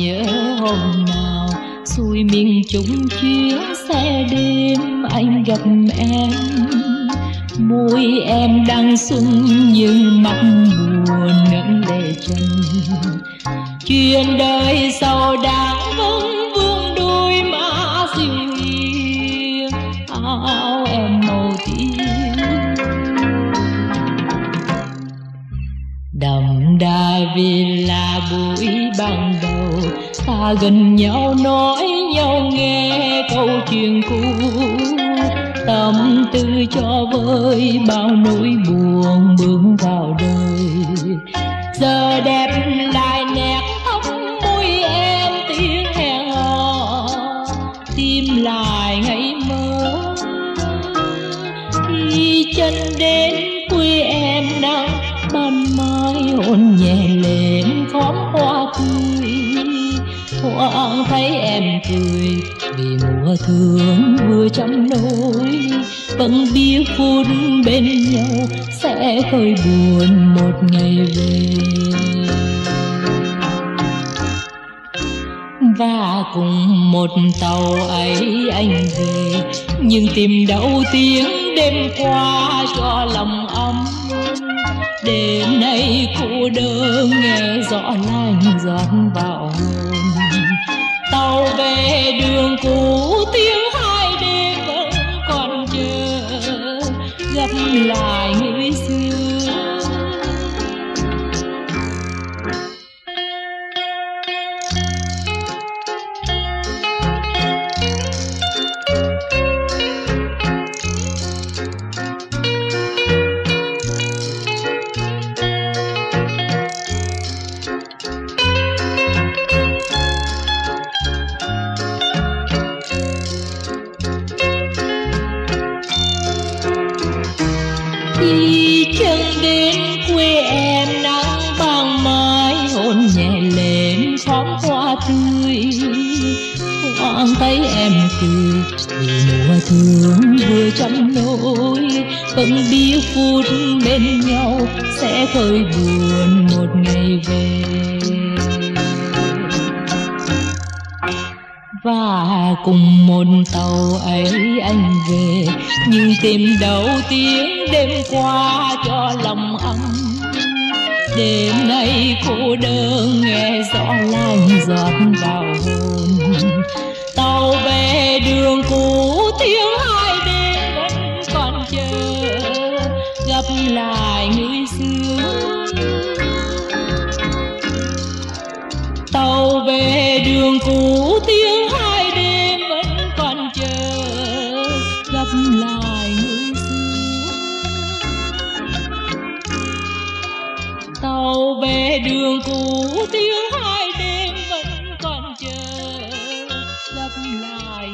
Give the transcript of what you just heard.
nhớ hôm nào xuôi miền trung chuyến xe đêm anh gặp em. Môi em đang xuân nhưng mắt buồn nắng lệ chân chuyện đời sau đã vẫn vương đôi má dịu hiền áo em màu tím. Đậm đà vì buổi ban đầu. Ta gần nhau nói nhau nghe câu chuyện cũ. Tâm tư cho vơi, bao nỗi buồn bước vào đời. Giờ đẹp lại nét thắm môi em tiếng hẹn hò. Tim lại ngày mơ khi chân đến quê em nắng ban mai hôn nhẹ lên khóm hoa cười thoáng thấy em cười, vì mùa thương vừa trăm nỗi vẫn vâng biết phút bên nhau sẽ khơi buồn một ngày về. Và cùng một tàu ấy anh về, nhưng tìm đâu tiếng đêm qua cho lòng ấm đêm nay cô đơn nghe rõ lành giọt vào hồn tàu về đường cũ thấy em cười vì mùa thương vừa trăm nỗi. Vẫn biết phút bên nhau sẽ khơi buồn một ngày về. Và cùng một tàu ấy anh về, nhưng tìm đâu tiếng đêm qua cho lòng ấm đêm nay cô đơn nghe rõ lành giọt vào đường cũ tiếng hai đêm vẫn còn chờ. Lặp lại